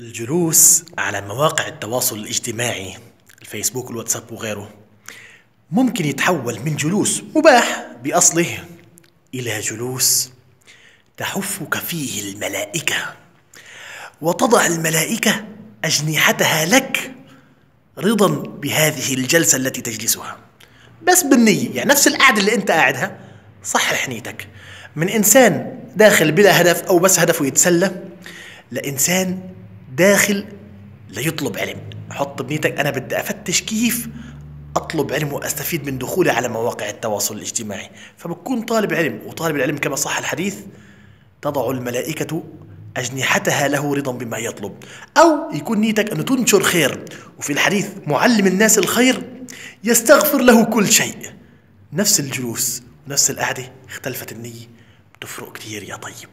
الجلوس على مواقع التواصل الاجتماعي الفيسبوك والواتساب وغيره ممكن يتحول من جلوس مباح بأصله إلى جلوس تحفك فيه الملائكة وتضع الملائكة أجنحتها لك رضا بهذه الجلسة التي تجلسها. بس بالنية يعني نفس القعدة اللي أنت قاعدها صحح نيتك. من إنسان داخل بلا هدف أو بس هدفه يتسلى لإنسان داخل ليطلب علم. حط بنيتك. أنا بدي أفتش كيف أطلب علم وأستفيد من دخولي على مواقع التواصل الاجتماعي. فبكون طالب علم وطالب العلم كما صح الحديث تضع الملائكة أجنحتها له رضا بما يطلب. أو يكون نيتك أن تنشر خير. وفي الحديث معلم الناس الخير يستغفر له كل شيء. نفس الجلوس ونفس القعدة. اختلفت النية. بتفرق كثير يا طيب.